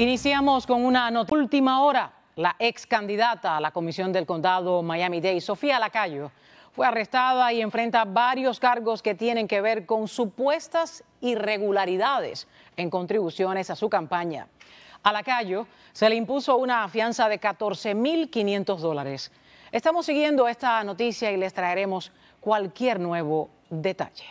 Iniciamos con una nota. Última hora, la ex candidata a la Comisión del Condado Miami-Dade, Sofía Lacayo, fue arrestada y enfrenta varios cargos que tienen que ver con supuestas irregularidades en contribuciones a su campaña. A Lacayo se le impuso una fianza de 14.500 dólares. Estamos siguiendo esta noticia y les traeremos cualquier nuevo detalle.